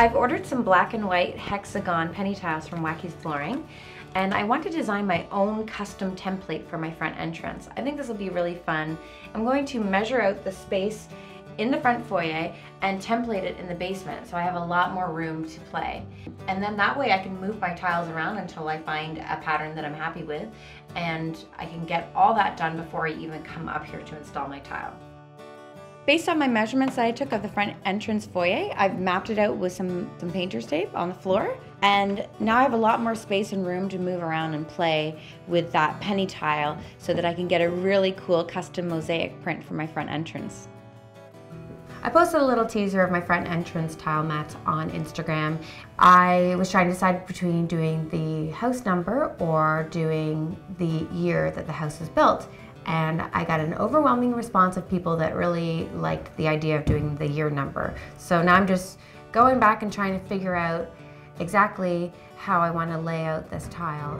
I've ordered some black and white hexagon penny tiles from Wacky's Flooring and I want to design my own custom template for my front entrance. I think this will be really fun. I'm going to measure out the space in the front foyer and template it in the basement so I have a lot more room to play. And then that way I can move my tiles around until I find a pattern that I'm happy with and I can get all that done before I even come up here to install my tile. Based on my measurements that I took of the front entrance foyer, I've mapped it out with some, some painter's tape on the floor. And now I have a lot more space and room to move around and play with that penny tile so that I can get a really cool custom mosaic print for my front entrance. I posted a little teaser of my front entrance tile mats on Instagram. I was trying to decide between doing the house number or doing the year that the house was built and I got an overwhelming response of people that really liked the idea of doing the year number. So now I'm just going back and trying to figure out exactly how I want to lay out this tile.